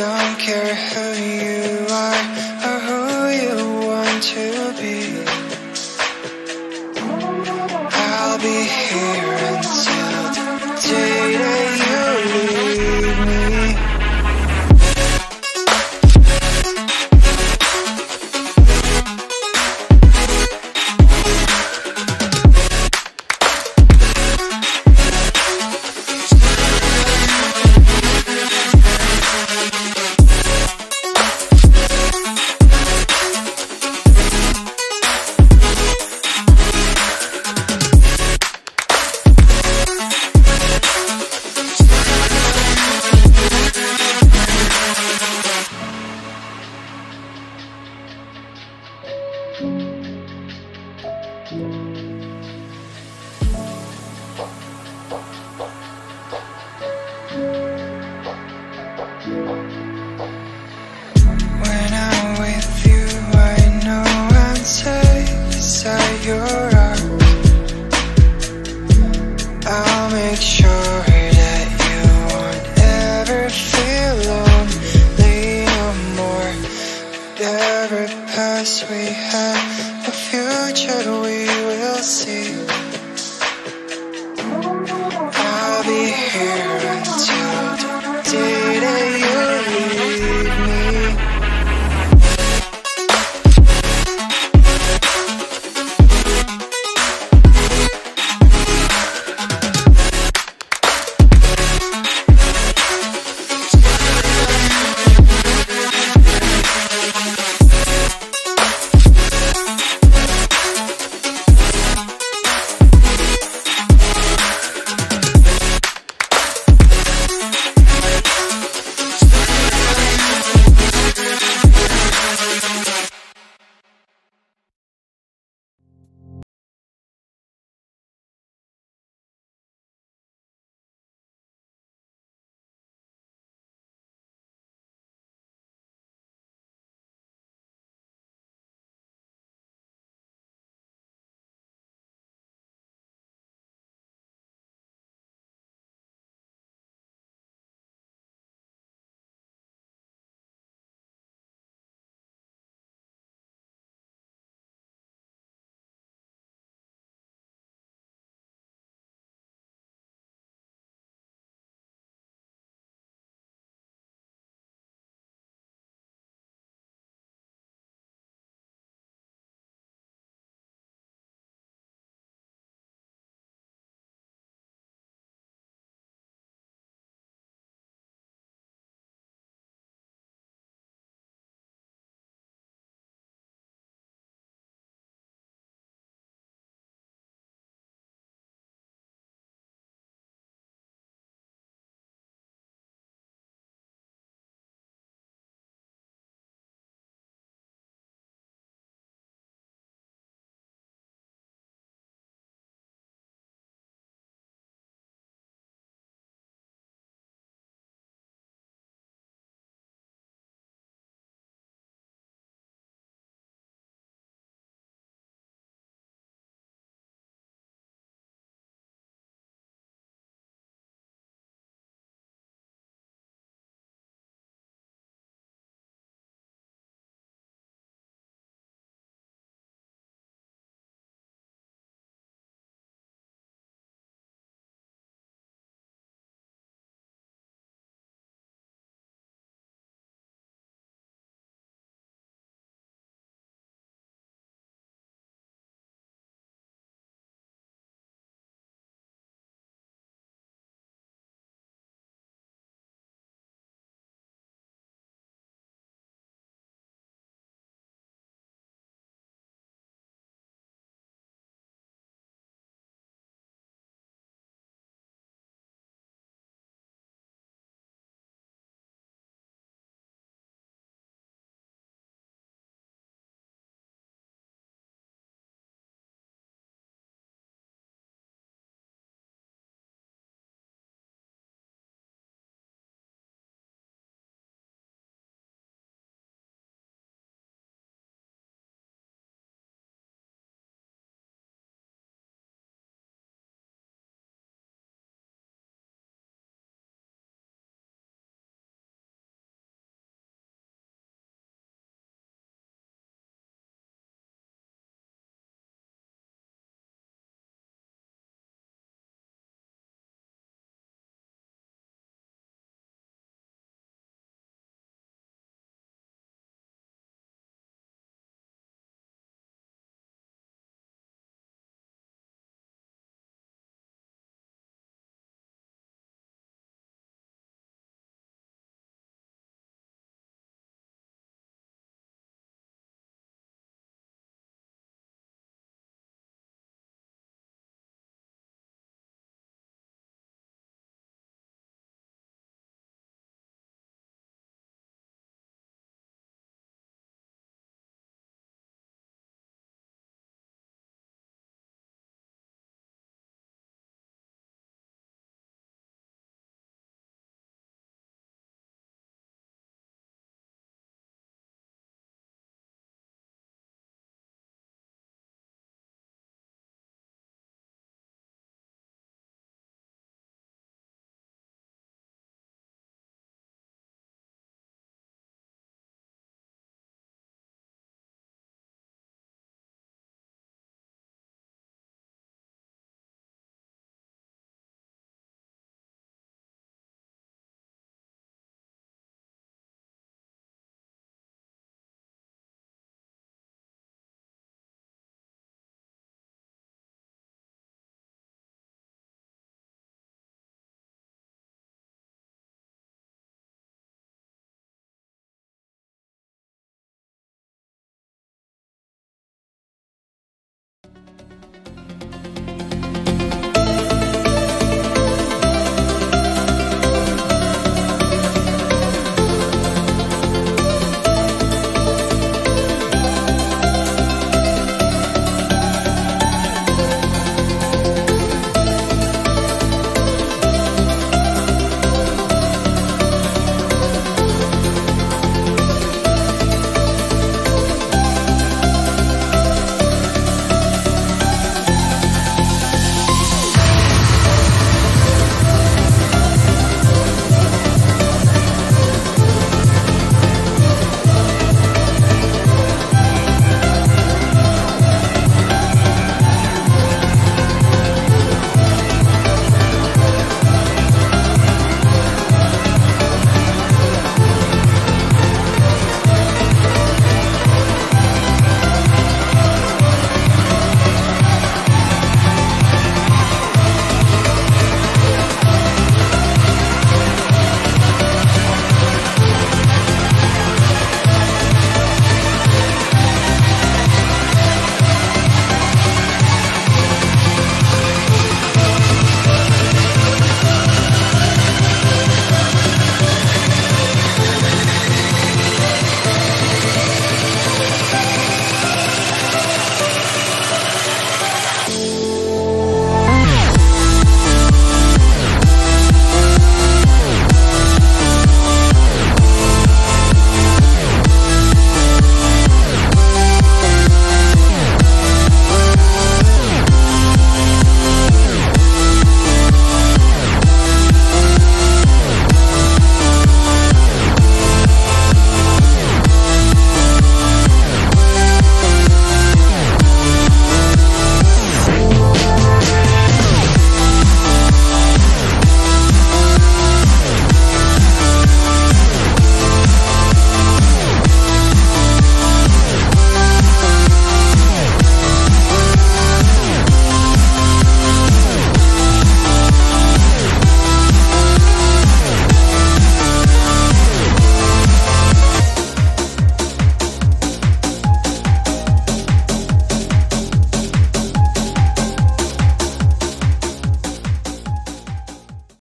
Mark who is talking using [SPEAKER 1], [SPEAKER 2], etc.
[SPEAKER 1] don't care who you